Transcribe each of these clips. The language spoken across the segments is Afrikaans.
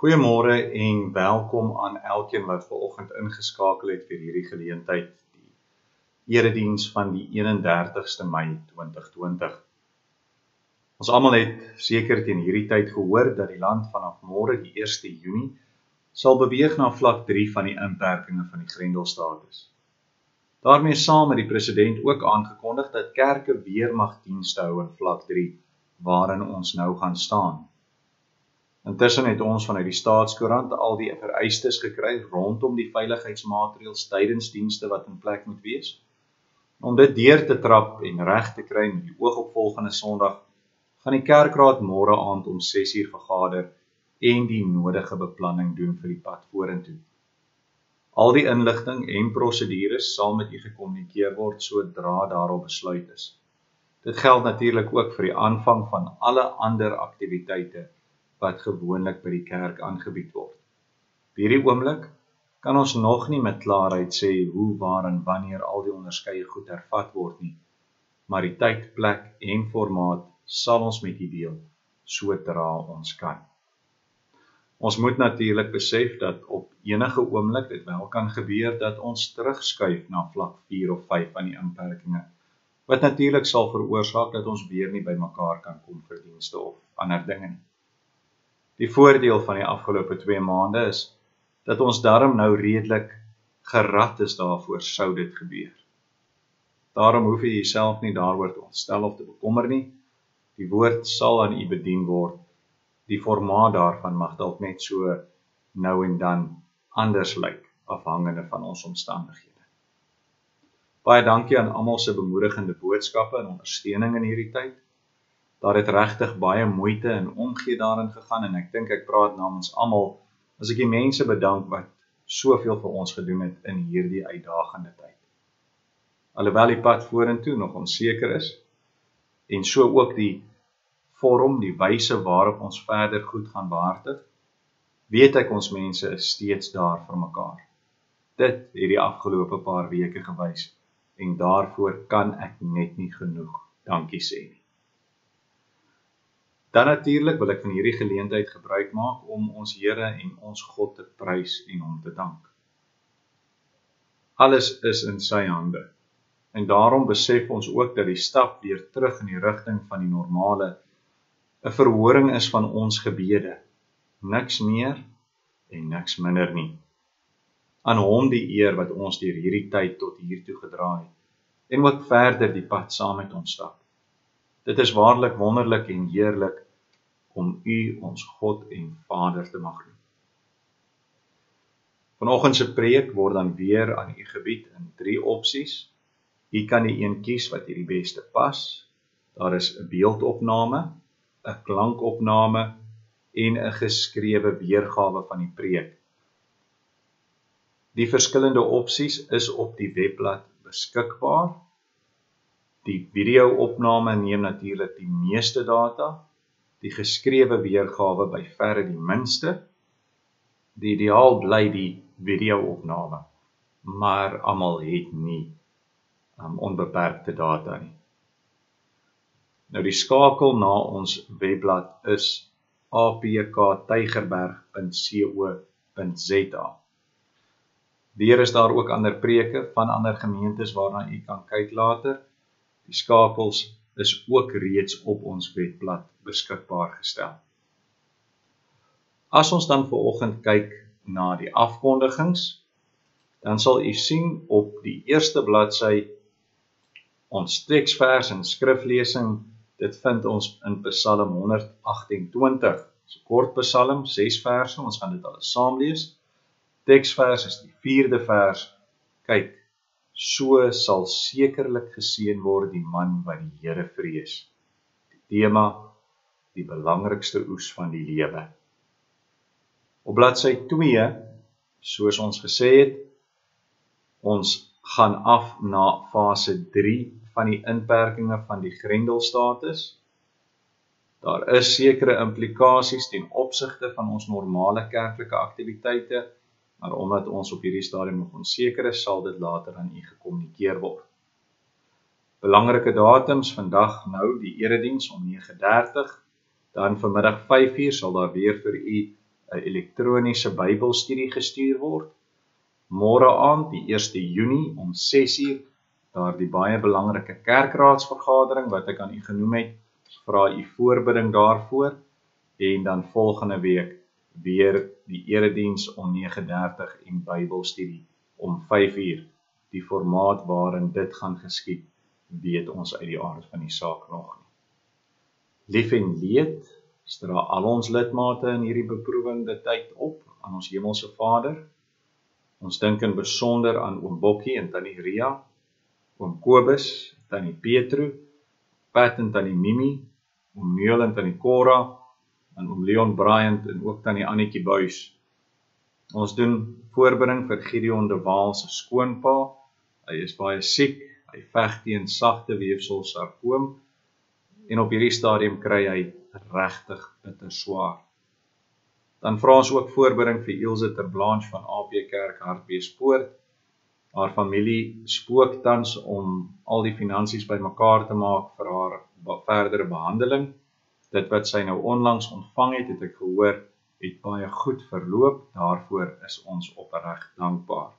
Goeiemôre en welkom aan elkeen wat ver oggend ingeskakel het vir hierdie geleentheid, die erediens van die 31ste Mei 2020. Ons almal het seker teen hierdie tyd gehoor dat die land vanaf môre die 1ste Junie sal beweeg na vlak 3 van die inperkings van die Grendelstatus. daarmee saam het die president ook aangekondig dat kerke weer mag dienste hou in vlak 3 waarin ons nou gaan staan. Intussen het ons vanuit die staatskoerant al die vereistes gekry rondom die veiligheidsmaatreëls tydens dienste wat in plek moet wees. Om dit deur te trap en reg te kry met die oog op volgende Sondag, gaan die kerkraad môre aand om 6uur vergader en die nodige beplanning doen vir die pad vorentoe. Al die inligting en prosedures sal met u gekommunikeer word sodra daarop besluit is. Dit geld natuurlik ook vir die aanvang van alle ander aktiwiteite wat gewoonlik by die kerk aangebied word. Op hierdie oomblik kan ons nog nie met klaarheid sê hoe, waar en wanneer al die onderskeie goed hervat word nie, maar die tyd, plek en formaat sal ons met u deel sodra ons kan. Ons moet natuurlik besef dat op enige oomblik dit wel kan gebeur dat ons terugskuif na vlak 4 of 5 van die inperkings wat natuurlik sal veroorsaak dat ons weer nie by mekaar kan kom vir dienste of ander dinge nie. Die voordeel van die afgelope 2 maande is dat ons darm nou redelik gerad is daarvoor sou dit gebeur. Daarom hoef jy jouself nie daaroor te ontstel of te bekommer nie. Die woord sal aan u bedien word. Die formaat daarvan mag dalk net so nou en dan anders lyk afhangende van ons omstandighede. Baie dankie aan almal se bemoedigende boodskappe en ondersteuning in hierdie tyd daar het regtig baie moeite en omgee daarin gegaan en ek dink ek praat namens almal as ek die mense bedank wat soveel vir ons gedoen het in hierdie uitdagende tyd. Alhoewel die pad vorentoe nog onseker is en so ook die vorm, die wyse waarop ons verder goed gaan behartig, weet ek ons mense is steeds daar vir mekaar. Dit het die afgelope paar weke gewys en daarvoor kan ek net nie genoeg dankie sê nie. Dan natuurlik wil ek van hierdie geleentheid gebruik maak om ons Here en ons God te prys en hom te dank. Alles is in sy hande. En daarom besef ons ook dat die stap weer terug in die rigting van die normale 'n verhoring is van ons gebede. Niks meer en niks minder nie. Aan hom die eer wat ons deur hierdie tyd tot hier toe gedra het en ook verder die pad saam met ons stap. Dit is waarlik wonderlik en heerlik om U ons God en Vader te mag noem. Vanoggend se preek word dan weer aan U gebied in drie opsies. U kan die een kies wat u die beste pas. Daar is 'n beeldopname, 'n klankopname en 'n geskrewe weergawe van die preek. Die verskillende opsies is op die webblad beskikbaar. Die video-opname neem natuurlik die meeste data, die geskrewe weergawe by verre die minste. Die ideaal bly die video-opname, maar almal het nie um, onbeperkte data nie. Nou die skakel na ons webblad is apktygerberg.co.za. Daar is daar ook ander preke van ander gemeentes waarna u kan kyk later. Die skakels is ook reeds op ons webblad beskikbaar gestel. As ons dan vanoggend kyk na die afkondigings, dan sal u sien op die eerste bladsy ons teksvers en skriflesing. Dit vind ons in Psalm 128. Dis 'n kort Psalm, 6 verse. Ons gaan dit alles saam lees. Teksvers is die 4de vers. Kyk, so sal sekerlik geseën word die man wat die Here vrees. Die tema die belangrikste oes van die lewe. Op bladsy 2 soos ons gesê het ons gaan af na fase 3 van die inperkings van die Grendelstatus. Daar is sekere implikasies ten opsigte van ons normale kerklike aktiwiteite maar omdat ons op hierdie stadium nog onseker is, sal dit later aan u gekommunikeer word. Belangrike datums vandag nou die erediens om 9:30, dan vanmiddag 5:00 sal daar weer vir u 'n elektroniese Bybelstudie gestuur word. Môre aand, die 1 Junie om 6uur, daardie baie belangrike kerkraadsvergadering wat ek aan u genoem het, vra u voorbidding daarvoor en dan volgende week weer die erediens om 9:30 en Bybelstudie om 5uur. Die formaat waarin dit gaan geskied, weet ons uit die aard van die saak nog nie. Lief en leed dra al ons lidmate in hierdie beproewende tyd op aan ons hemelse Vader. Ons dink in besonder aan oom Bokkie en tannie Ria, oom Kobus, tannie Petro, Pat en tannie Mimi, oom Neil en tannie Cora, en oom Leon Bryant en ook tannie Annetjie Buys. Ons doen voorbereiding vir Gideon de Waal se skoonpa. Hy is baie siek. Hy veg teen sagte weefsel sarkoom en op hierdie stadium kry hy regtig bitter swaar. Dan vra ons ook voorbereiding vir Ilse ter Blanche van AP Kerk Hartbeespoort. Haar familie spook tans om al die finansies bymekaar te maak vir haar verdere behandeling. Dit wat sy nou onlangs ontvang het, het ek gehoor, het baie goed verloop. Daarvoor is ons opreg dankbaar.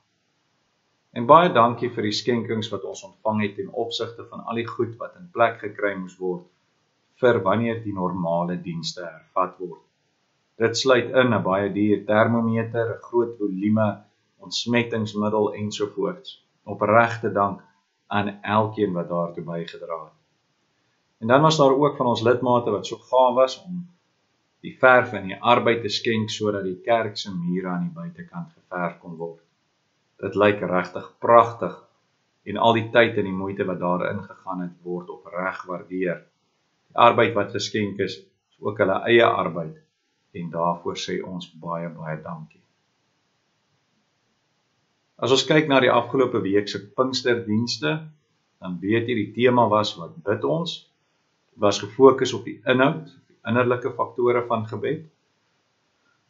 En baie dankie vir die skenkings wat ons ontvang het ten opsigte van al die goed wat in plek gekry moes word vir wanneer die normale dienste hervat word. Dit sluit in 'n baie duur termometer, 'n groot volume ontsmettingsmiddel ensovoorts. Opregte dank aan elkeen wat daartoe bygedra het. En dan was daar ook van ons lidmate wat so gaaf was om die verf en die arbeid te skenk sodat die kerk se mure aan die buitekant geverf kon word. Dit lyk regtig pragtig en al die tyd en die moeite wat daarin gegaan het word opreg gewaardeer die arbeid wat geskenk is, is ook hulle eie arbeid en daarvoor sê ons baie baie dankie. As ons kyk na die afgelope week se Pinksterdienste, dan weet jy die tema was wat bid ons was gefokus op die inhoud, innerlike faktore van gebed.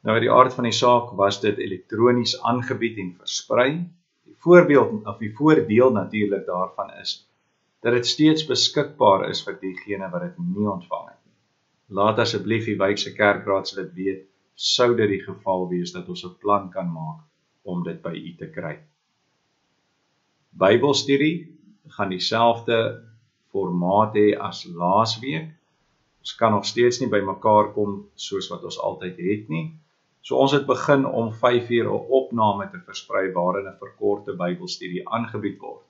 Nou uit die aard van die saak was dit elektronies aangebied en versprei. Die voorbeeld of die voordeel natuurlik daarvan is dat dit steeds beskikbaar is vir diegene wat dit nie ontvang het nie. Laat asseblief die wykse kerkraadslid weet sou dit die geval wees dat ons 'n plan kan maak om dit by u te kry. Bybelstudie gaan dieselfde formaat hê as laasweek. Ons kan nog steeds nie bymekaar kom soos wat ons altyd het nie. So ons het begin om 5 uur 'n opname te versprei waarin 'n verkorte Bybelstudie aangebied word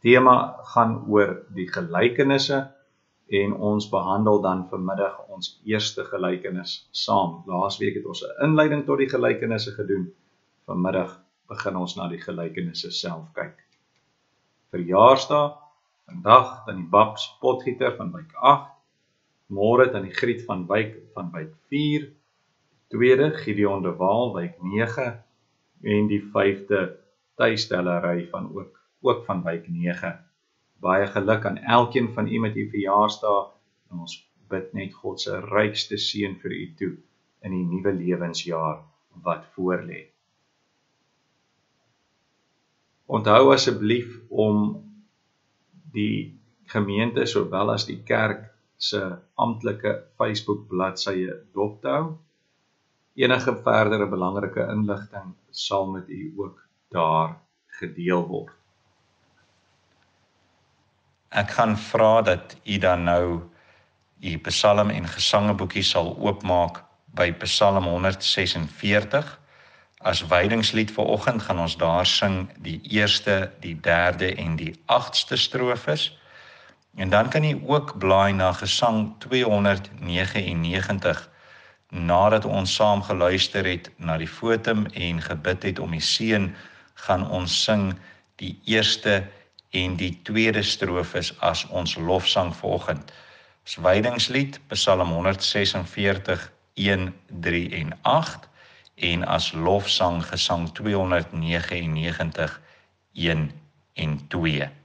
tema gaan oor die gelykenisse en ons behandel dan vanmiddag ons eerste gelykenis saam. Laasweek het ons 'n inleiding tot die gelykenisse gedoen. Vanmiddag begin ons na die gelykenisse self kyk. Verjaarsdag vandag dan die Babs potgieter van wyk 8. Môre dan die Griet van wyk van wyk 4. Tweede Gideon de Waal wyk 9 en die vyfde tuistellery van ook ook van wyk 9. Baie geluk aan elkeen van u met u verjaarsdag en ons bid net God se rykste seën vir u toe in die nuwe lewensjaar wat voorlê. Onthou asseblief om die gemeente sowel as die kerk se amptelike Facebook bladsye dop te hou. Enige verdere belangrike inligting sal met u ook daar gedeel word. Ek gaan vra dat u dan nou u Psalm en Gesangeboekie sal oopmaak by Psalm 146. As wydingslied vir oggend gaan ons daar sing die eerste, die derde en die agste strofes. En dan kan u ook blaai na Gesang 299 nadat ons saam geluister het na die fotum en gebid het om die seën gaan ons sing die eerste en die tweede strofes as ons lofsang vanoggend. Dis wydingslied Psalm 146 1 3 en 8 en as lofsang gesang 299 1 en 2.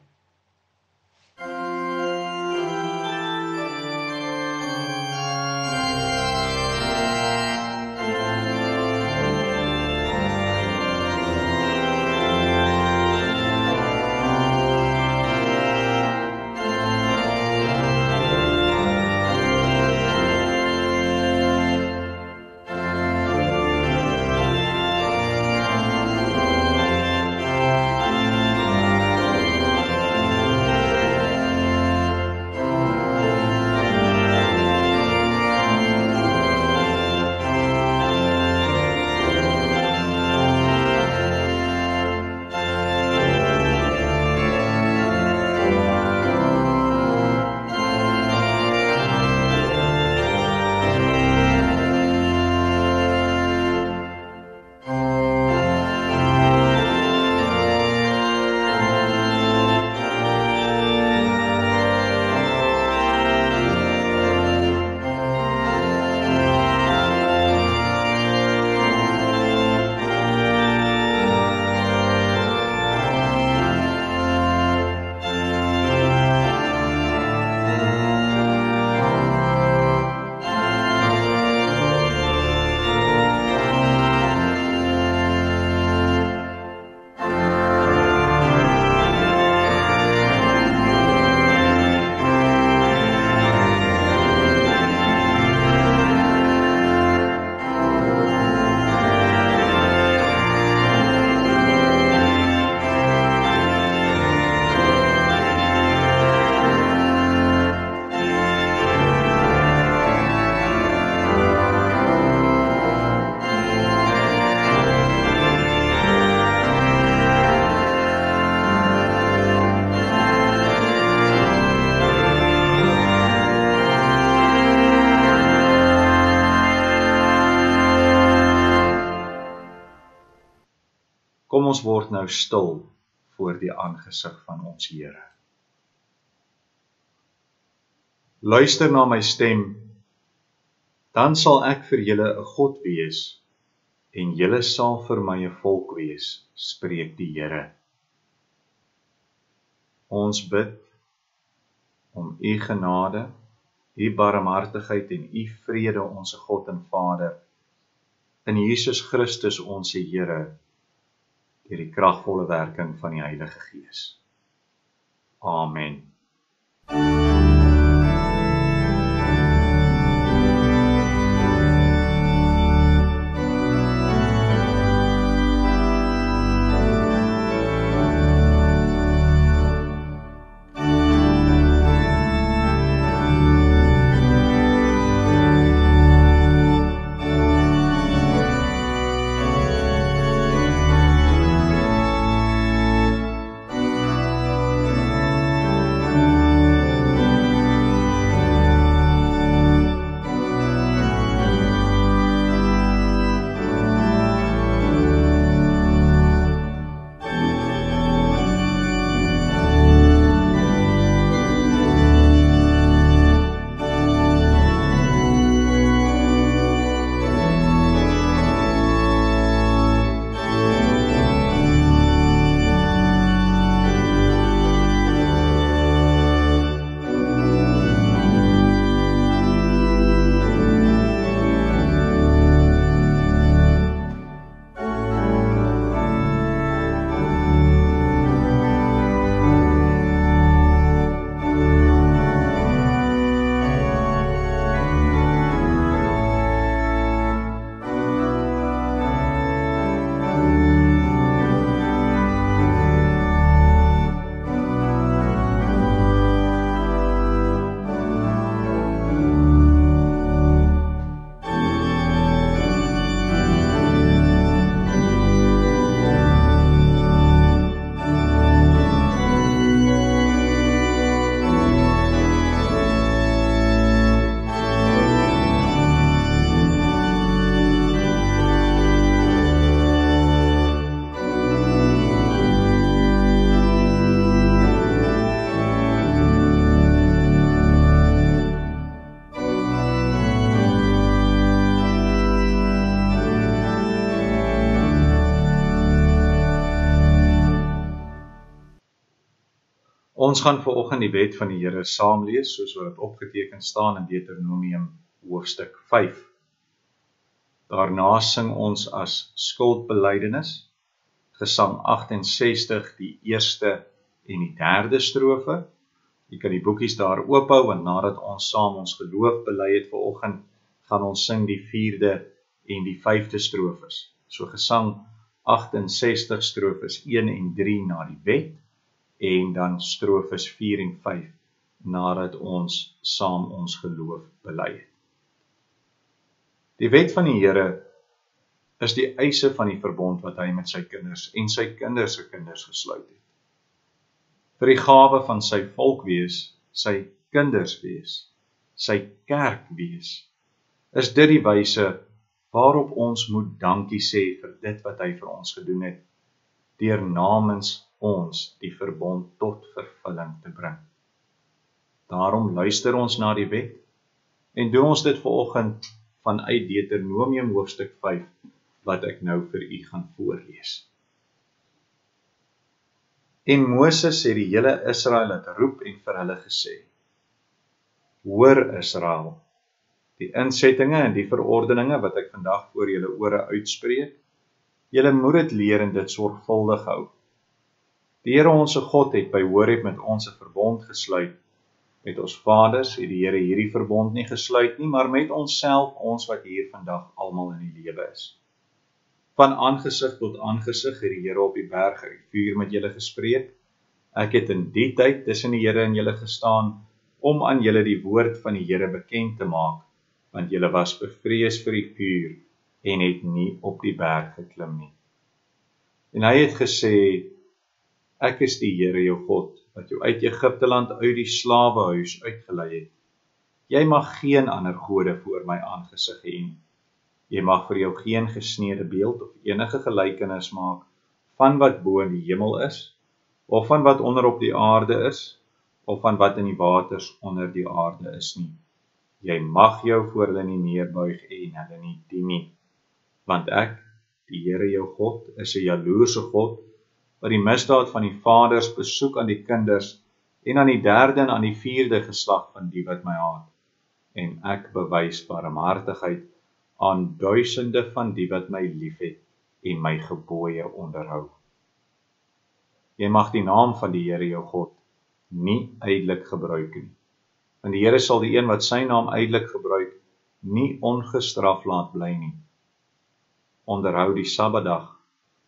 Nou stil voor die aangesig van ons Here. Luister na my stem, dan sal ek vir julle 'n God wees en julle sal vir my 'n volk wees, spreek die Here. Ons bid om u genade, u barmhartigheid en u vrede onsse God en Vader in Jesus Christus ons Here deur die kragvolle werking van die Heilige Gees. Amen. Ons gaan ver oggend die wet van die Here saam lees soos wat dit opgeteken staan in Deuteronomium hoofstuk 5. Daarna sing ons as skuldbelydenis Gesang 68 die eerste en die derde strofe. Jy kan die boekies daar oophou en nadat ons saam ons geloof bely het ver oggend, gaan ons sing die vierde en die vyfde strofes. So Gesang 68 strofes 1 en 3 na die wet en dan strofes 4 en 5 nadat ons saam ons geloof bely het. Die wet van die Here is die eise van die verbond wat hy met sy kinders en sy kinders se kinders gesluit het. Vir die gawe van sy volk wees, sy kinders wees, sy kerk wees, is dit die wyse waarop ons moet dankie sê vir dit wat hy vir ons gedoen het deur namens ons die verbond tot vervulling te bring. Daarom luister ons na die wet en doen ons dit vanoggend vanuit Deuteronomium hoofstuk 5 wat ek nou vir u gaan voorlees. En Moses het die hele Israel laat roep en vir hulle gesê: Hoor Israel, die insettinge en die verordeninge wat ek vandag voor julle ore uitspreek, julle moet dit leer en dit sorgvuldig hou Die Here ons God het by Horeb met ons 'n verbond gesluit. Met ons vaders het die Here hierdie verbond nie gesluit nie, maar met onsself, ons wat hier vandag almal in die lewe is. Van aangesig tot aangesig het die Here op die berg uit vuur met julle gespreek. Ek het in die tyd tussen die Here en julle gestaan om aan julle die woord van die Here bekend te maak, want julle was bevrees vir die vuur en het nie op die berg geklim nie. En hy het gesê Ek is die Here jou God wat jou uit Egipte land uit die slawehuis uitgelei het. Jy mag geen ander gode voor my aangesig hê nie. Jy mag vir jou geen gesneede beeld of enige gelykenis maak van wat bo in die hemel is of van wat onder op die aarde is of van wat in die waters onder die aarde is nie. Jy mag jou voor hulle nie neerbuig en hulle nie dien nie. Want ek, die Here jou God, is 'n jaloerse God wat die misdaad van die vaders besoek aan die kinders en aan die derde en aan die vierde geslag van die wat my haat. En ek bewys barmhartigheid aan duisende van die wat my liefhet en my gebooie onderhou. Jy mag die naam van die Here jou God nie uitelik gebruik nie. Want die Here sal die een wat sy naam uitelik gebruik nie ongestraf laat bly nie. Onderhou die Sabbatdag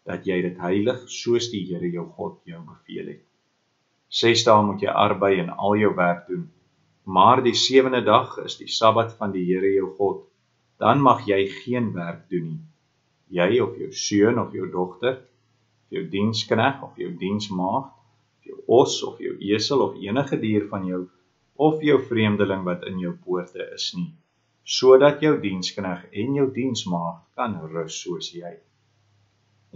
dat jy dit heilig soos die Here jou God jou beveel het. 6 dae moet jy arbei en al jou werk doen, maar die sewende dag is die Sabbat van die Here jou God. Dan mag jy geen werk doen nie. Jy of jou seun of jou dogter, jou dienskneg of jou diensmaagd, jou os of jou esel of enige dier van jou of jou vreemdeling wat in jou poorte is nie, sodat jou dienskneg en jou diensmaagd kan rus soos jy.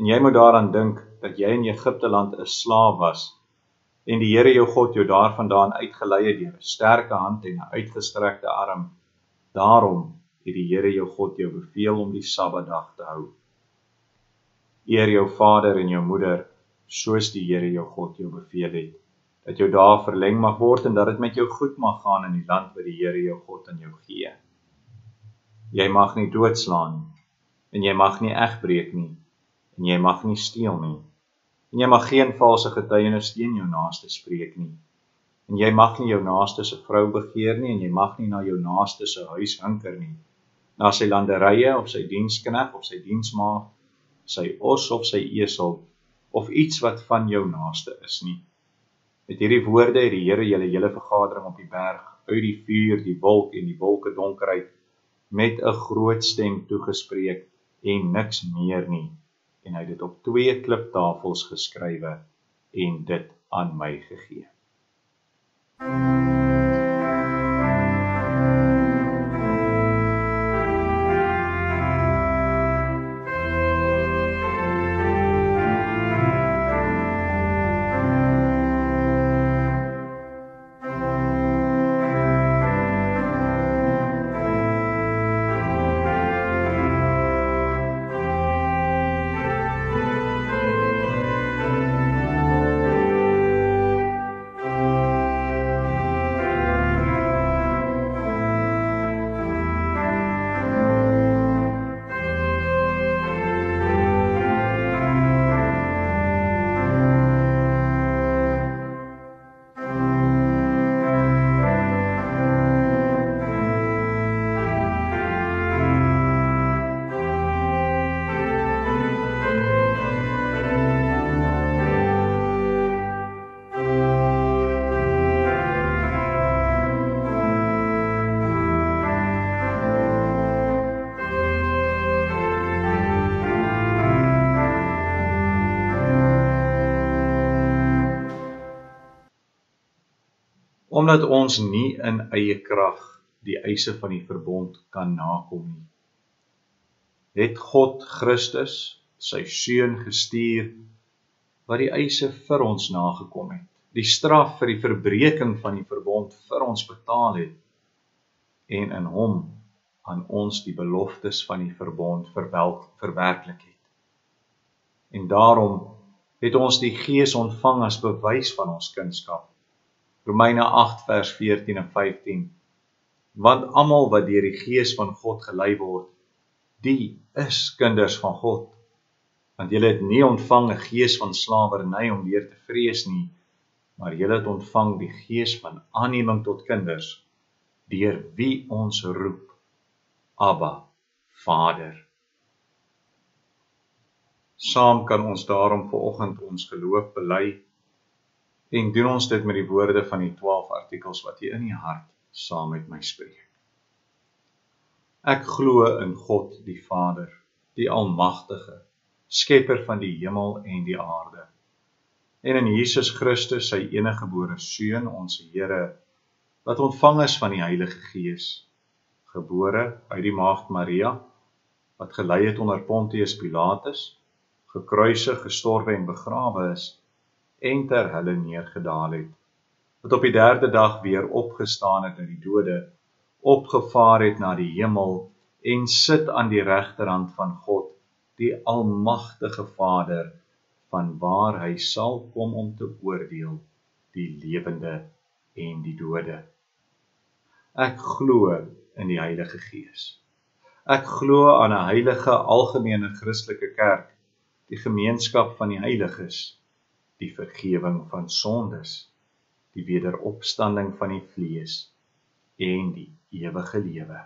En jy moet daaraan dink dat jy in Egipte land 'n slaaf was en die Here jou God jou daarvandaan uitgelei het deur 'n sterke hand en 'n uitgestrekte arm. Daarom het die Here jou God jou beveel om die Sabbatdag te hou. Eer jou vader en jou moeder soos die Here jou God jou beveel het. Dat jou dae verleng mag word en dat dit met jou goed mag gaan in die land wat die Here jou God aan jou gee. Jy mag nie doodslaan nie en jy mag nie egbreek nie en jy mag nie steel nie En jy mag geen valse getuienis teen jou naaste spreek nie. En jy mag nie jou naaste se vrou begeer nie en jy mag nie na jou naaste se huis hinker nie. Na sy landerye of sy dienskneg of sy diensmaag, sy os of sy esel of iets wat van jou naaste is nie. Met hierdie woorde het die Here julle hele vergadering op die berg uit die vuur, die wolk en die wolke donkerheid met 'n groot stem toegespreek en niks meer nie en hy het dit op twee kliptafels geskrywe en dit aan my gegee. Omdat ons nie in eie krag die eise van die verbond kan nakom nie. Het God Christus, sy seun gestuur wat die eise vir ons nagekom het. Die straf vir die verbreeking van die verbond vir ons betaal het en in hom aan ons die beloftes van die verbond verwelk verwerklik het. En daarom het ons die Gees ontvang as bewys van ons kunskap Romeine 8 vers 14 en 15. Want almal wat deur die Gees van God gelei word, die is kinders van God. Want julle het nie ontvang 'n gees van slawerny om weer te vrees nie, maar julle het ontvang die gees van aanneming tot kinders, deur wie ons roep Abba, Vader. Saam kan ons daarom vanoggend ons geloof bely en doen ons dit met die woorde van die 12 artikels wat hier in die hart saam met my spreek. Ek glo in God die Vader, die Almagtige, Skepper van die hemel en die aarde, en in Jesus Christus, sy enige gebore Seun, ons Here, wat ontvang is van die Heilige Gees, gebore uit die Maagd Maria, wat gelei het onder Pontius Pilatus, gekruisig, gestorwe en begrawe is en ter hulle neergedaal het wat op die derde dag weer opgestaan het uit die dode opgevaar het na die hemel en sit aan die regterhand van God die almagtige Vader van waar hy sal kom om te oordeel die lewende en die dode. Ek glo in die Heilige Gees. Ek glo aan 'n heilige algemene Christelike kerk die gemeenskap van die heiliges die vergifnis van sondes, die wederopstanding van die vlees en die ewige lewe.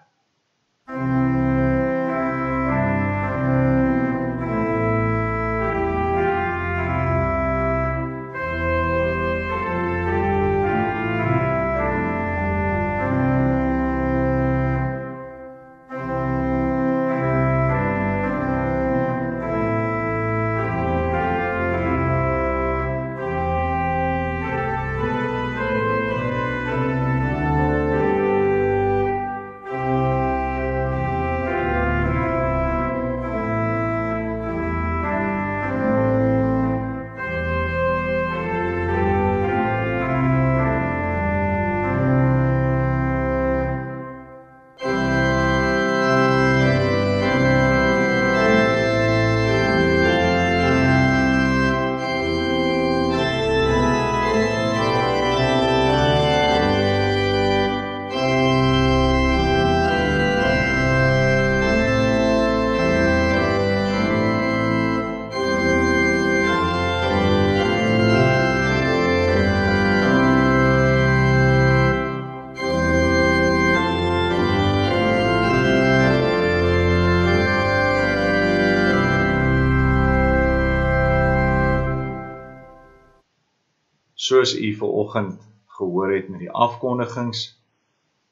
Soos u ver oggend gehoor het met die afkondigings.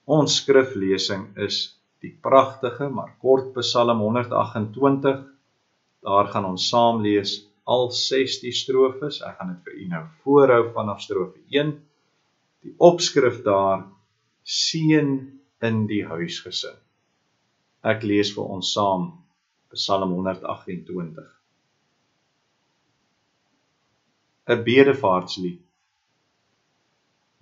Ons skriflesing is die pragtige maar kort Psalm 128. Daar gaan ons saam lees al 16 strofes. Ek gaan dit vir u nou voorhou vanaf strofe 1. Die opskrif daar seën in die huisgesin. Ek lees vir ons saam Psalm 128. 'n Bedevaartslied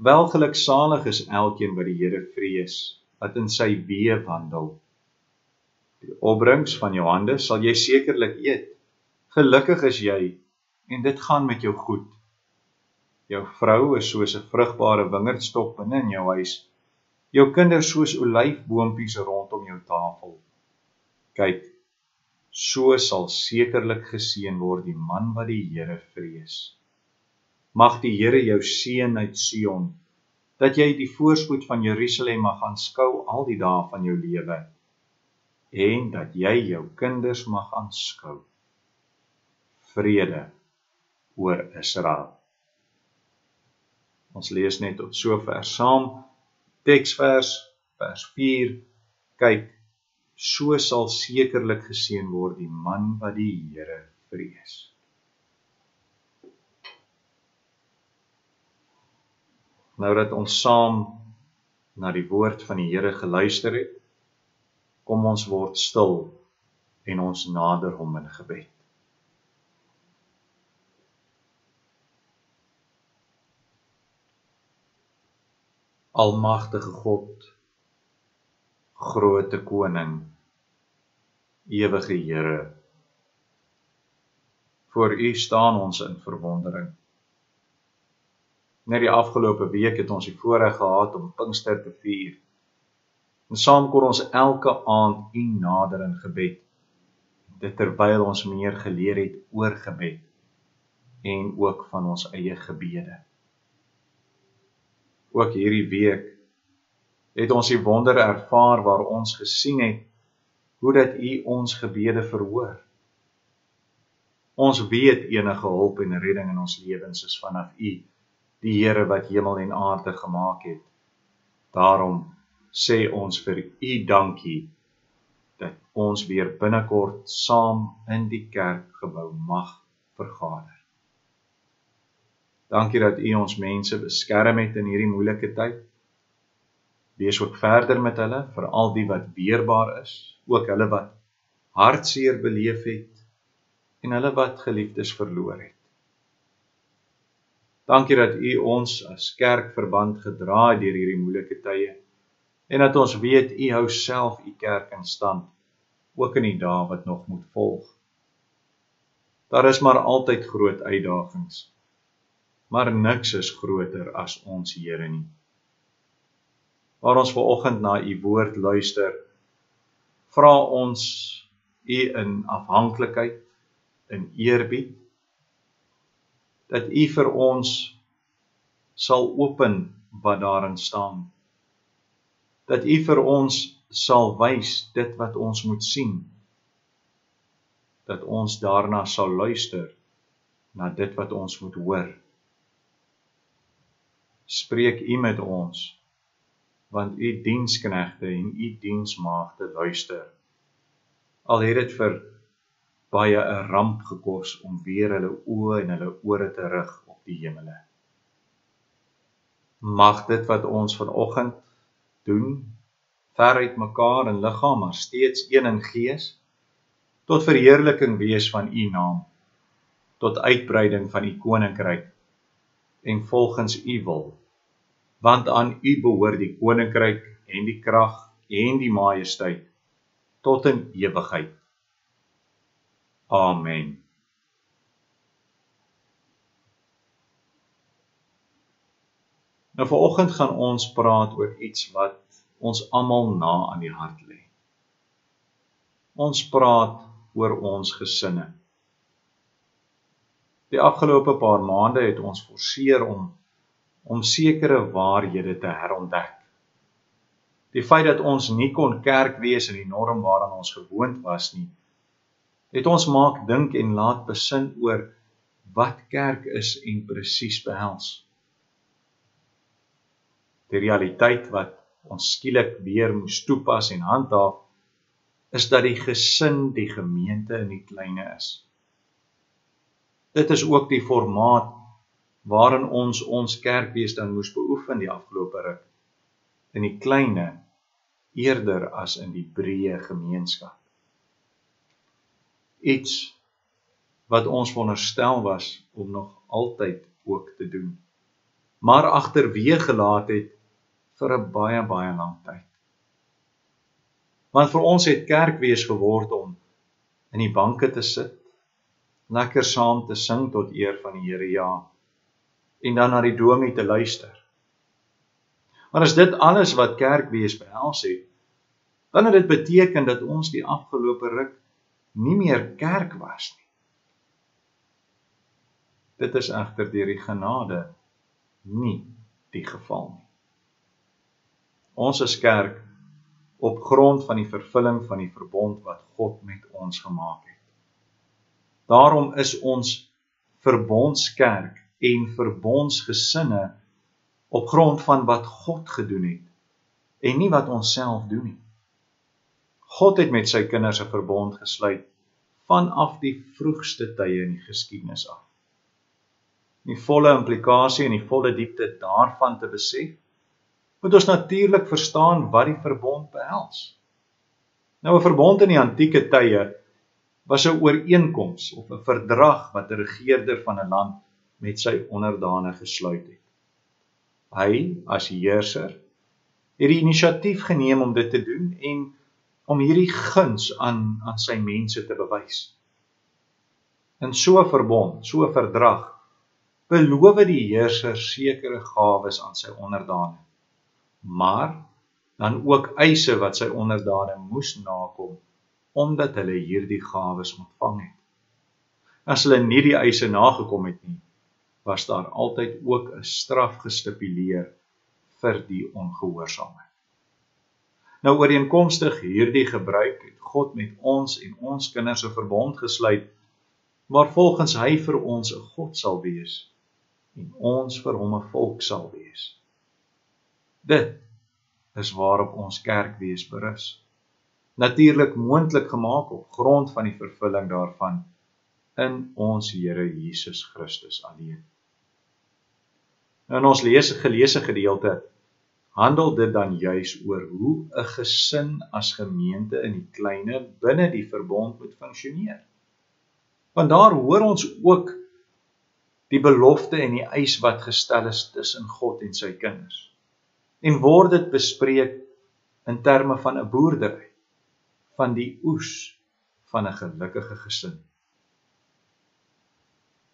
Welgeluksalig is elkeen wat die Here vrees, wat in sy weë wandel. Die opbrengs van jou hande sal jy sekerlik eet. Gelukkig is jy en dit gaan met jou goed. Jou vrou is soos 'n vrugbare wingerdstok binne in jou huis. Jou kinders soos olyfboompies rondom jou tafel. Kyk, so sal sekerlik geseën word die man wat die Here vrees mag die Here jou seën uit Sion dat jy die voorspoed van Jerusalem mag aanskou al die dae van jou lewe en dat jy jou kinders mag aanskou. Vrede oor Israel. Ons lees net tot sover saam teksvers vers 4 kyk so sal sekerlik geseën word die man wat die Here vrees nou dat ons saam na die woord van die Here geluister het, kom ons word stil en ons nader hom in gebed. Almagtige God, groote koning, ewige Here, voor U staan ons in verwondering. Net die afgelope week het ons die voorreg gehad om Pinkster te vier. En saam kom ons elke aand U nader in gebed. Dit terwyl ons meer geleer het oor gebed en ook van ons eie gebede. Ook hierdie week het ons die wonder ervaar waar ons gesien het hoe dat U ons gebede verhoor. Ons weet enige hulp en redding in ons lewens is vanaf U die Here wat hemel en aarde gemaak het. Daarom sê ons vir U dankie dat ons weer binnekort saam in die kerkgebou mag vergader. Dankie dat U ons mense beskerm het in hierdie moeilike tyd. Wees ook verder met hulle, veral die wat weerbaar is, ook hulle wat hartseer beleef het, en hulle wat geliefdes verloor het. Dankie dat U ons as kerkverband gedra het deur hierdie moeilike tye en dat ons weet U hou self U kerk in stand ook in die dae wat nog moet volg. Daar is maar altyd groot uitdagings. Maar niks is groter as ons Here nie. Waar ons ver oggend na U woord luister, vra ons U in afhanklikheid, in eerbied dat U vir ons sal open wat daarin staan. Dat U vir ons sal wys dit wat ons moet sien. Dat ons daarna sal luister na dit wat ons moet hoor. Spreek U met ons want U diensknegte en U diensmaagde luister. Al het dit vir baie 'n ramp gekos om weer hulle oë en hulle ore te rig op die hemele. Mag dit wat ons vanoggend doen ver uit mekaar in liggaam maar steeds een in gees tot verheerliking wees van u naam tot uitbreiding van u koninkryk en volgens u wil want aan u behoort die koninkryk en die krag en die majesteit tot in ewigheid Amen. Nou vanoggend gaan ons praat oor iets wat ons almal na aan die hart lê. Ons praat oor ons gesinne. Die afgelope paar maande het ons forceer om om sekere waarhede te herontdek. Die feit dat ons nie kon kerk wees in die norm waaraan ons gewoond was nie, het ons maak dink en laat besin oor wat kerk is en presies behels. Die realiteit wat ons skielik weer moes toepas en handhaaf is dat die gesin die gemeente in die kleine is. Dit is ook die formaat waarin ons ons kerkwees dan moes beoefen die afgelope ruk in die kleine eerder as in die breë gemeenskap iets wat ons veronderstel was om nog altyd ook te doen maar agterweë gelaat het vir 'n baie baie lang tyd. Want vir ons het kerk wees geword om in die banke te sit lekker saam te sing tot eer van die Here ja en dan na die dominee te luister. Maar as dit alles wat kerk wees behels het dan het dit beteken dat ons die afgelope ruk nie meer kerk was nie. Dit is egter deur die genade nie die geval nie. Ons is kerk op grond van die vervulling van die verbond wat God met ons gemaak het. Daarom is ons verbondskerk en verbondsgesinne op grond van wat God gedoen het en nie wat ons self doen nie. God het met sy kinders 'n verbond gesluit vanaf die vroegste tye in die geskiedenis af. Die volle implikasie en die volle diepte daarvan te besef, moet ons natuurlik verstaan wat die verbond behels. Nou 'n verbond in die antieke tye was 'n ooreenkoms of 'n verdrag wat 'n regerder van 'n land met sy onderdane gesluit het. Hy as heerser het die inisiatief geneem om dit te doen en om hierdie guns aan aan sy mense te bewys. In so 'n verbond, so 'n verdrag, beloof die heerser sekere gawes aan sy onderdane. Maar dan ook eise wat sy onderdane moes nakom omdat hulle hierdie gawes ontvang het. As hulle nie die eise nagekom het nie, was daar altyd ook 'n straf gestipuleer vir die ongehoorsaamheid. Nou ooreenkomstig hierdie gebruik het God met ons en ons kinders 'n verbond gesluit waar volgens hy vir ons 'n God sal wees en ons vir hom 'n volk sal wees. Dit is waarop ons kerk wees berus. Natuurlik moontlik gemaak op grond van die vervulling daarvan in ons Here Jesus Christus alleen. Nou in ons lees geleesde gedeelte handel dit dan juis oor hoe 'n gesin as gemeente in die kleine binne die verbond moet funksioneer. Want daar hoor ons ook die belofte en die eis wat gestel is tussen God en sy kinders. En word dit bespreek in terme van 'n boerdery van die oes van 'n gelukkige gesin.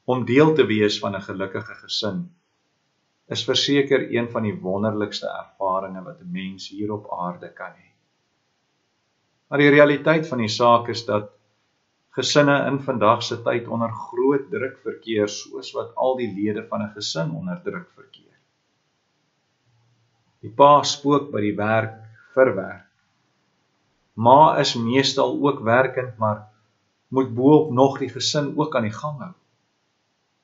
Om deel te wees van 'n gelukkige gesin is verseker een van die wonderlikste ervarings wat 'n mens hier op aarde kan hê. Maar die realiteit van die saak is dat gesinne in vandag se tyd onder groot druk verkeer soos wat al die lede van 'n gesin onder druk verkeer. Die pa spook by die werk vir werk. Ma is meestal ook werkend, maar moet boop nog die gesin ook aan die gang hou.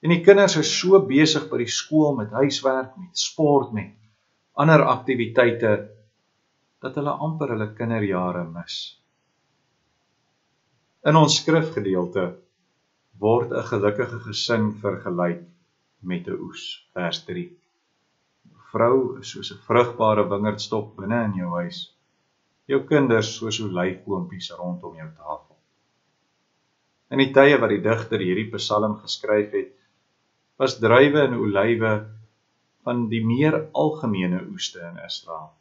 En die kinders is so besig by die skool met huiswerk, met sport, met ander aktiwiteite dat hulle amper hulle kinderjare mis. In ons skrifgedeelte word 'n gelukkige gesin vergelyk met 'n oes, vers 3. Vrou is soos 'n vrugbare wingerdstok binne in jou huis. Jou kinders soos olyfboompies rondom jou tafel. In die tye wat die digter hierdie Psalm geskryf het, was druiwe en olywe van die meer algemene oeste in Israel.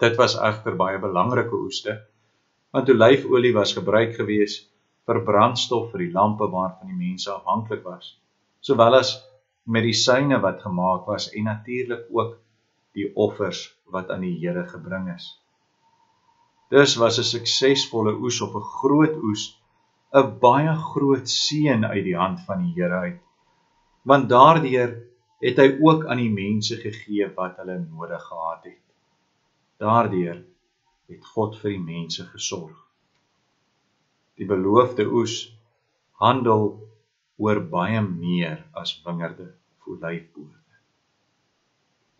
Dit was egter baie belangrike oeste want olyfolie was gebruik gewees vir brandstof vir die lampe waarvan die mense afhanklik was, sowel as medisyne wat gemaak was en natuurlik ook die offers wat aan die Here gebring is. Dis was 'n suksesvolle oes op 'n groot oes, 'n baie groot seën uit die hand van die Here uit. Want daardeur het hy ook aan die mense gegee wat hulle nodig gehad het. Daardeur het God vir die mense gesorg. Die beloofde oes handel oor baie meer as wingerde of olyfboorde.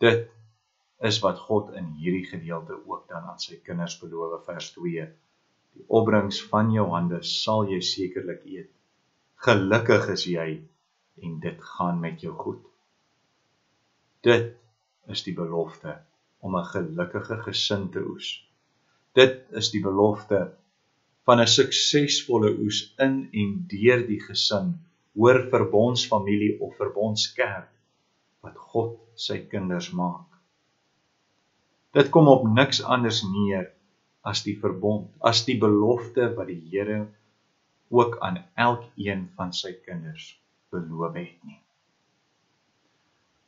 Dit is wat God in hierdie gedeelte ook dan aan sy kinders beloof vers 2. Die opbrengs van jou hande sal jy sekerlik eet. Gelukkig is jy en dit gaan met jou goed. Dit is die belofte om 'n gelukkige gesin te oes. Dit is die belofte van 'n suksesvolle oes in en deur die gesin, hoor verbondsfamilie of verbondskerk wat God sy kinders maak. Dit kom op niks anders neer as die verbond, as die belofte wat die Here ook aan elkeen van sy kinders beloof het nie.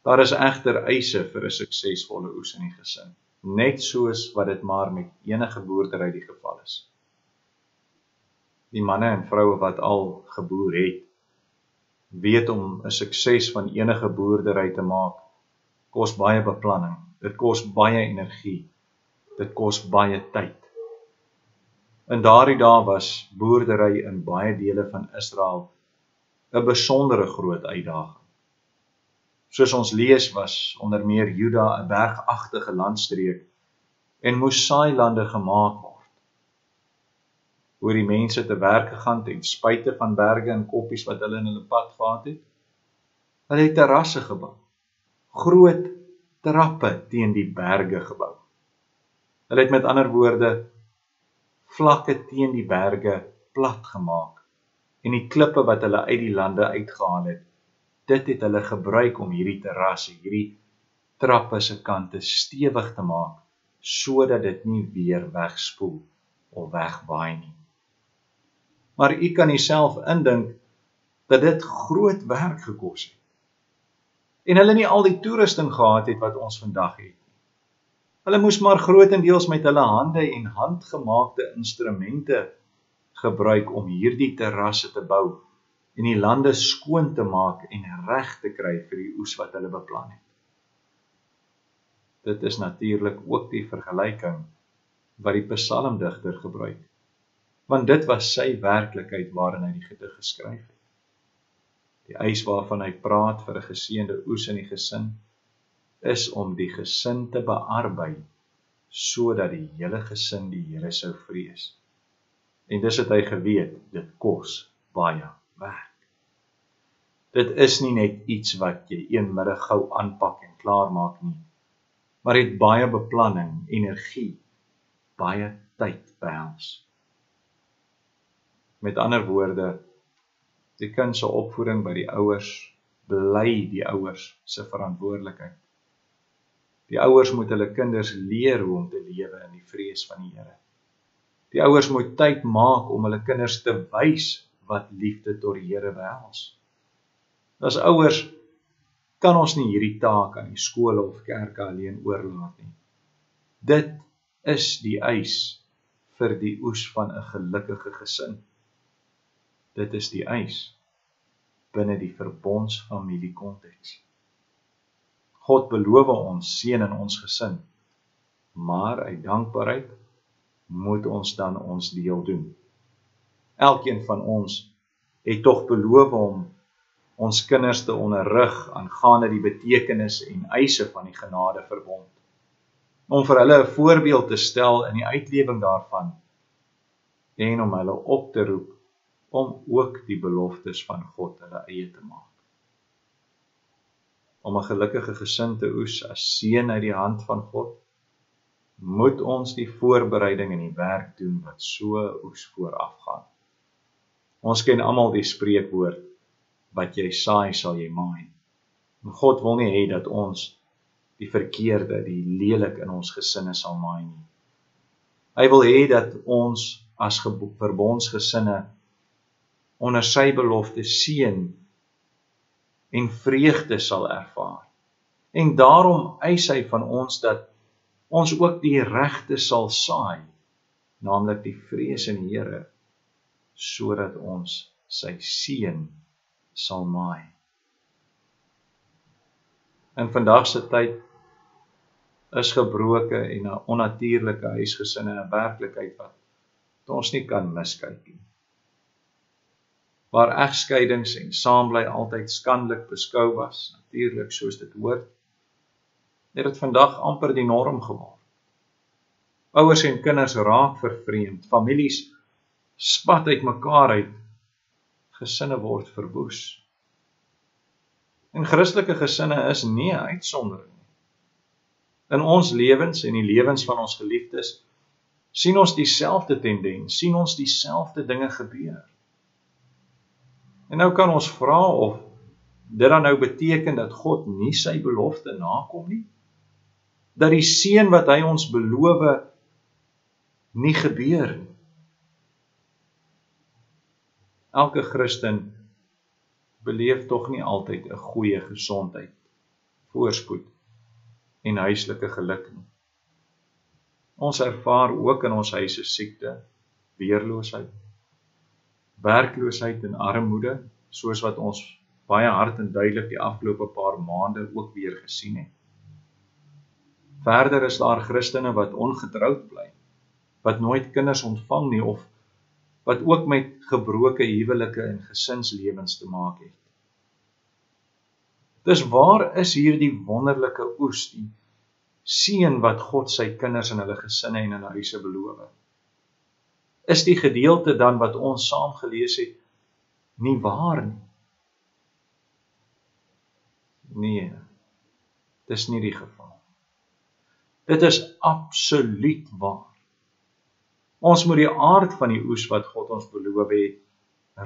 Daar is egter eise vir 'n suksesvolle oes in die gesin net soos wat dit maar met enige boerdery die geval is. Die manne en vroue wat al geboer het, weet om 'n sukses van enige boerdery te maak, kos baie beplanning, dit kos baie energie, dit kos baie tyd. In daardie dae was boerdery in baie dele van Israel 'n besondere groot uitdaging soos ons lees was onder meer Juda 'n bergagtige landstreek en moes saailande gemaak word. Hoe die mense te werk gegaan ten spyte van berge en koppies wat hulle in hulle pad gehad het. Hulle het terrasse gebou. Groot trappe teen die berge gebou. Hulle het met ander woorde vlakke teen die berge plat gemaak en die klippe wat hulle uit die lande uitgehaal het dit het hulle gebruik om hierdie terrasse, hierdie trappe se kante stewig te maak sodat dit nie weer wegspoel of wegwaai nie. Maar u kan jouself indink dat dit groot werk gekos het. En hulle nie al die toerusting gehad het wat ons vandag het. Hulle moes maar grootendeels met hulle hande en handgemaakte instrumente gebruik om hierdie terrasse te bou en die lande skoon te maak en reg te kry vir die oes wat hulle beplan het. Dit is natuurlik ook die vergelyking wat die psalmdigter gebruik. Want dit was sy werklikheid waarin hy die gedig geskryf het. Die eis waarvan hy praat vir 'n geseënde oes in die gesin is om die gesin te bearbei sodat die hele gesin die Here sou vrees. En dis het hy geweet, dit kos baie werk. Dit is nie net iets wat jy een middag gou aanpak en klaar maak nie, maar het baie beplanning, energie, baie tyd behels. Met ander woorde, Die kind se opvoeding by die ouers bly die ouers se verantwoordelikheid. Die ouers moet hulle kinders leer hoe om te lewe in die vrees van die Here. Die ouers moet tyd maak om hulle kinders te wys wat liefde tot die Here behels. As ouers kan ons nie hierdie taak aan die skole of kerke alleen oorlaat nie. Dit is die eis vir die oes van 'n gelukkige gesin. Dit is die eis binne die verbondsfamilie konteks. God beloof ons seën in ons gesin, maar uit dankbaarheid moet ons dan ons deel doen. Elkeen van ons het tog beloof om ons kinders te onderrig aangaande die betekenis en eise van die genadeverbond om vir hulle 'n voorbeeld te stel in die uitlewing daarvan en om hulle op te roep om ook die beloftes van God hulle eie te maak. Om 'n gelukkige gesin te oes as seën uit die hand van God, moet ons die voorbereiding en die werk doen wat so oes voorafgaan. Ons ken almal die spreekwoord wat jy saai sal jy maai. En God wil nie hê dat ons die verkeerde, die lelik in ons gesinne sal maai nie. Hy wil hê dat ons as verbondsgesinne onder sy belofte seën en vreugde sal ervaar. En daarom eis hy van ons dat ons ook die regte sal saai, naamlik die vrees in die Here, sodat ons sy seën sal maai. In vandag se tyd is gebroke en 'n onnatuurlike huisgesinne 'n werklikheid wat ons nie kan miskyk nie. Waar egskeidings en saambly altyd skandelik beskou was, natuurlik soos dit hoort, het dit vandag amper die norm geword. Ouers en kinders raak vervreemd, families spat uitmekaar uit gesinne word verwoes. En Christelike gesinne is nie 'n uitsondering nie. In ons lewens en die lewens van ons geliefdes sien ons dieselfde tendens, sien ons dieselfde dinge gebeur. En nou kan ons vra of dit dan nou beteken dat God nie sy belofte nakom nie? Dat die seën wat hy ons beloof nie gebeur nie. Elke Christen beleef tog nie altyd 'n goeie gesondheid, voorspoed en huislike geluk nie. Ons ervaar ook in ons huise siekte, weerloosheid, werkloosheid en armoede, soos wat ons baie hard en duidelik die afgelope paar maande ook weer gesien het. Verder is daar Christene wat ongetroud bly, wat nooit kinders ontvang nie of wat ook met gebroke huwelike en gesinslewens te maak het. Dis waar is hierdie wonderlike oes die seën wat God sy kinders en hulle gesinne en hulle huise beloof. Is die gedeelte dan wat ons saam gelees het nie waar nie? Nee. Dis nie die geval. Dit is absoluut waar. Ons moet die aard van die oes wat God ons beloof het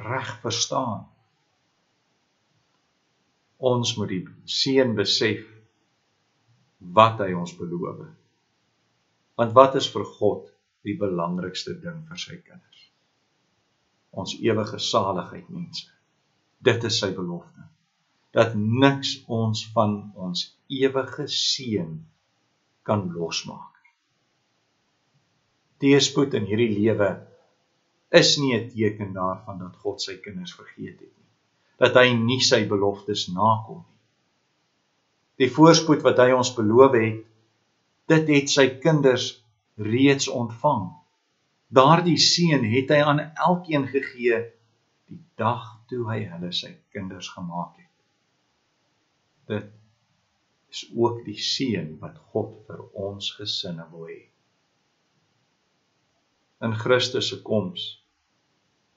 reg verstaan. Ons moet die seën besef wat hy ons beloof. Want wat is vir God die belangrikste ding vir sy kinders? Ons ewige saligheid, mense. Dit is sy belofte. Dat niks ons van ons ewige seën kan losmaak teëspoed in hierdie lewe is nie 'n teken daarvan dat God sy kinders vergeet het nie. Dat hy nie sy beloftes nakom nie. Die voorspoed wat hy ons beloof het, dit het sy kinders reeds ontvang. Daardie seën het hy aan elkeen gegee die dag toe hy hulle sy kinders gemaak het. Dit is ook die seën wat God vir ons gesinne wil hê in Christus se koms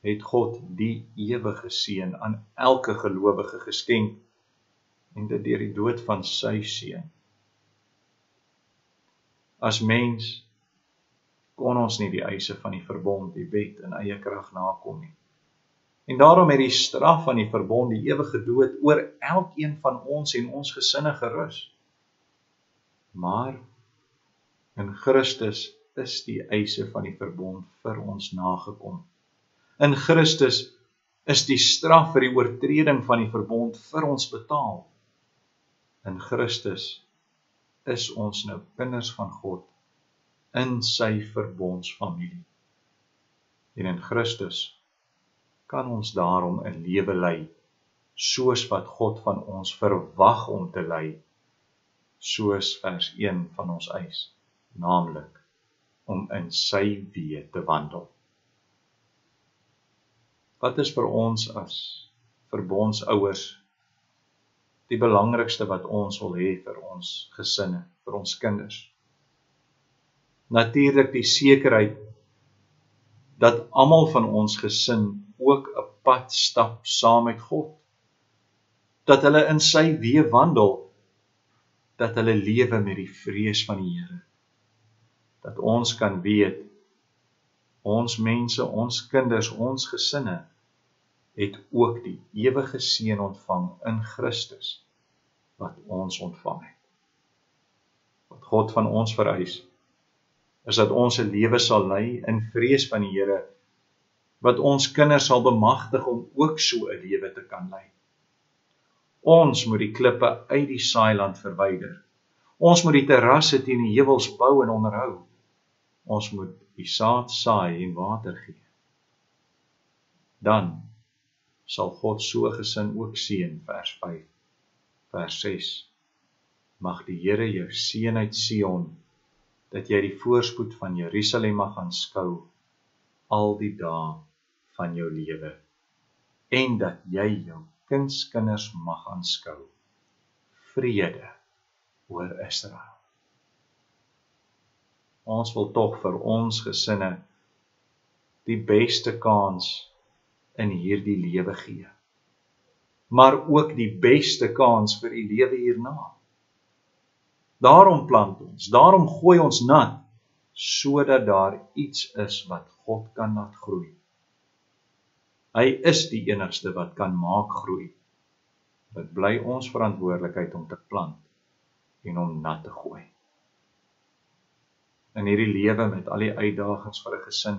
het God die ewige seën aan elke gelowige geskenk en dit deur die dood van sy seun. As mens kon ons nie die eise van die verbond, die wet in eie krag nakom nie. En daarom het die straf van die verbond, die ewige dood oor elkeen van ons en ons gesinne gerus. Maar in Christus is die eise van die verbond vir ons nagekom. In Christus is die straf vir die oortreding van die verbond vir ons betaal. In Christus is ons nou kinders van God in sy verbondsfamilie. En in Christus kan ons daarom 'n lewe lei soos wat God van ons verwag om te lei soos vers 1 van ons eis naamlik om in sy weë te wandel wat is vir ons as verbondsouers die belangrikste wat ons wil hê vir ons gesinne vir ons kinders natuurlik die sekerheid dat almal van ons gesin ook 'n pad stap saam met God. Dat hulle in sy weë wandel, dat hulle lewe met die vrees van die Here. Dat ons kan weet ons mense, ons kinders, ons gesinne het ook die ewige seën ontvang in Christus wat ons ontvang het. Wat God van ons vereis is dat ons 'n lewe sal lei in vrees van die Here wat ons kinders sal bemagtig om ook so 'n lewe te kan lei. Ons moet die klippe uit die saailand verwyder. Ons moet die terrasse teen die heuwels bou en onderhou. Ons moet die saad saai en water gee. Dan sal God so gesin ook seën vers 5 vers 6 Mag die Here jou seën uit Sion dat jy die voorspoed van Jerusalem mag aanskou al die dae van jou lewe en dat jy jou kindskinders mag aanskou. Vrede oor Israel. Ons wil tog vir ons gesinne die beste kans in hierdie lewe gee maar ook die beste kans vir die lewe hierna daarom plant ons daarom gooi ons nat sodat daar iets is wat God kan laat groei Hy is die enigste wat kan maak groei. Dit bly ons verantwoordelikheid om te plant en om nat te gooi. In hierdie lewe met al die uitdagings vir 'n gesin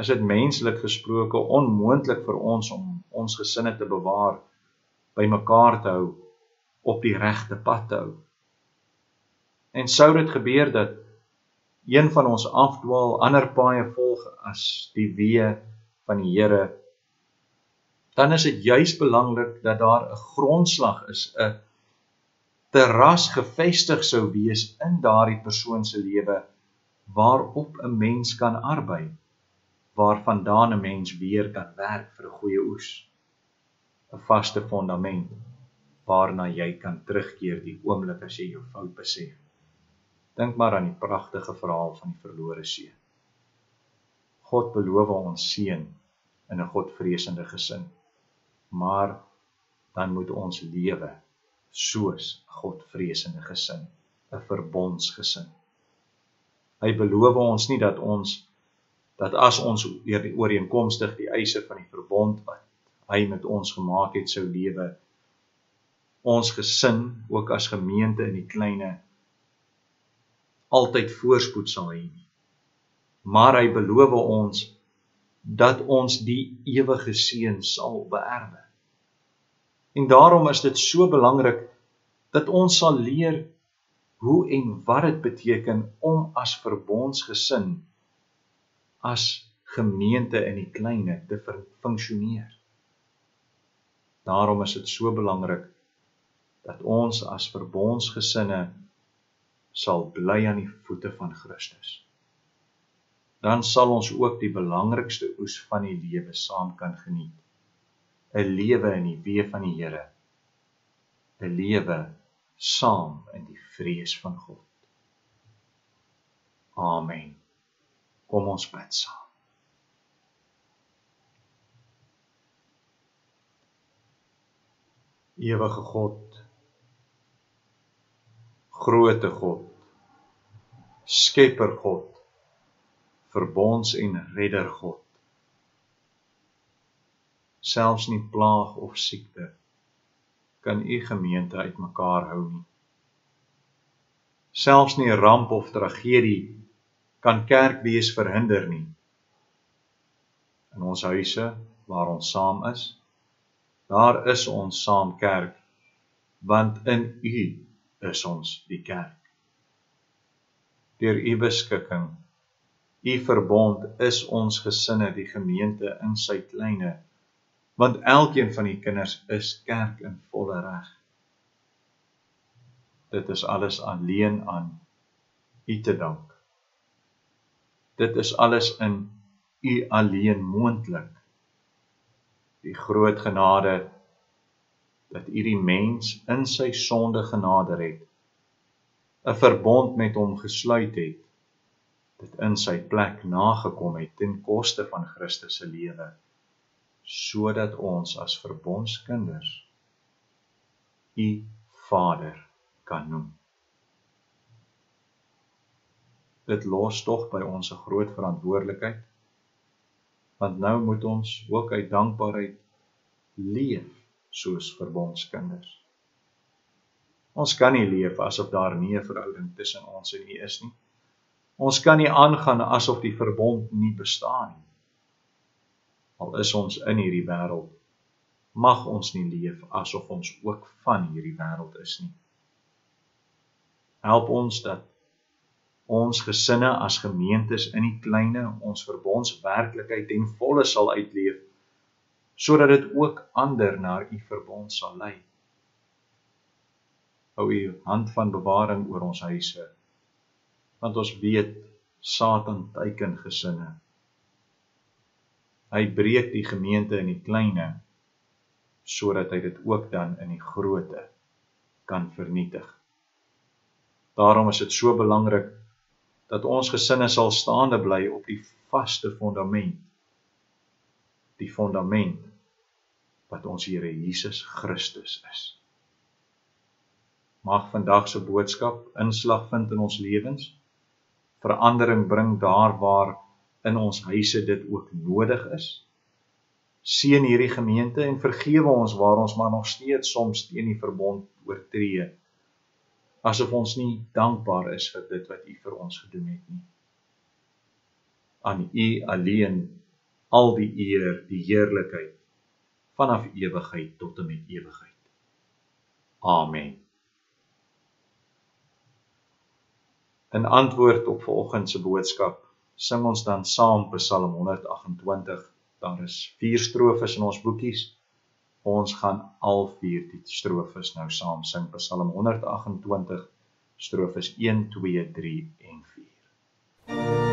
is dit menslik gesproke onmoontlik vir ons om ons gesinne te bewaar, by mekaar te hou, op die regte pad te hou. En sou dit gebeur dat een van ons afdwaal, ander paaie volg as die weë van die Here dan is dit juis belangrik dat daar 'n grondslag is, 'n terras gevestig sou wees in daardie persoon se lewe waarop 'n mens kan arbei, waarvandaan 'n mens weer kan werk vir 'n goeie oes. 'n Vaste fondament waarna jy kan terugkeer die oomblik as jy jou fout besef. Dink maar aan die pragtige verhaal van die verlore seun. God beloof ons seën in 'n Godvreesende gesin. Maar dan moet ons lewe soos Godvreesende gesin, 'n verbondsgesin. Hy beloof ons nie dat ons dat as ons oor die ooreenkomstig die eise van die verbond wat hy met ons gemaak het sou lewe ons gesin ook as gemeente in die kleine altyd voorspoed sal hê nie maar hy beloof ons dat ons die ewige seën sal beerwe. En daarom is dit so belangrik dat ons sal leer hoe en wat dit beteken om as verbondsgesin as gemeente in die kleine te funksioneer. Daarom is dit so belangrik dat ons as verbondsgesinne sal bly aan die voete van Christus dan sal ons ook die belangrikste oes van die lewe saam kan geniet. 'n Lewe in die weë van die Here. 'n Lewe saam in die vrees van God. Amen. Kom ons bid saam. Ewige God, groote God, Skepper God, verbonds en redder God. selfs nie plaag of siekte kan u gemeente uitmekaar hou nie. Selfs nie ramp of tragedie kan kerkwees verhinder nie. In ons huise waar ons saam is, daar is ons saam kerk, want in u is ons die kerk. Deur u beskikking U verbond is ons gesinne, die gemeente in sy kleine. Want elkeen van die kinders is kerk in volle reg. Dit is alles alleen aan U te dank. Dit is alles in U alleen moontlik. Die groot genade dat U die mens in sy sonde genader het. 'n verbond met hom gesluit het dit in sy plek nagekom het ten koste van Christus se lewe sodat ons as verbondskinders u Vader kan noem. Dit los tog by ons 'n groot verantwoordelikheid want nou moet ons ook uit dankbaarheid leef soos verbondskinders. Ons kan nie leef asof daar nie 'n verhouding tussen ons en U is nie. Ons kan nie aangaan asof die verbond nie bestaan nie. Al is ons in hierdie wêreld, mag ons nie leef asof ons ook van hierdie wêreld is nie. Help ons dat ons gesinne as gemeentes in die kleinste ons verbondswerklikheid ten volle sal uitleef sodat dit ook ander na u verbond sal lei. Hou u hand van bewaring oor ons huise want ons weet Satan teiken gesinne. Hy breek die gemeente in die kleinste sodat hy dit ook dan in die grootte kan vernietig. Daarom is dit so belangrik dat ons gesinne sal staande bly op die vaste fondament. Die fondament wat ons Here Jesus Christus is. Mag vandag se boodskap inslag vind in ons lewens verandering bring daar waar in ons huise dit ook nodig is. Seën hierdie gemeente en vergewe ons waar ons maar nog steeds soms teen die verbond oortree. Asof ons nie dankbaar is vir dit wat U vir ons gedoen het nie. Aan U alleen al die eer, die heerlikheid vanaf ewigheid tot en met ewigheid. Amen. In antwoord op vanoggend se boodskap sing ons dan saam Psalm 128. Daar is 4 strofes in ons boekies. Ons gaan al 4 die strofes nou saam sing Psalm 128 strofes 1 2 3 en 4.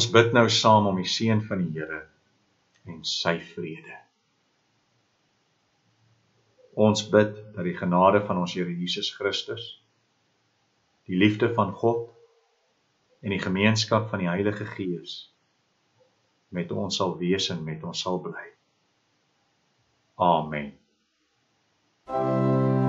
Ons bid nou saam om die seën van die Here en sy vrede. Ons bid dat die genade van ons Here Jesus Christus, die liefde van God en die gemeenskap van die Heilige Gees met ons sal wees en met ons sal bly. Amen. thank you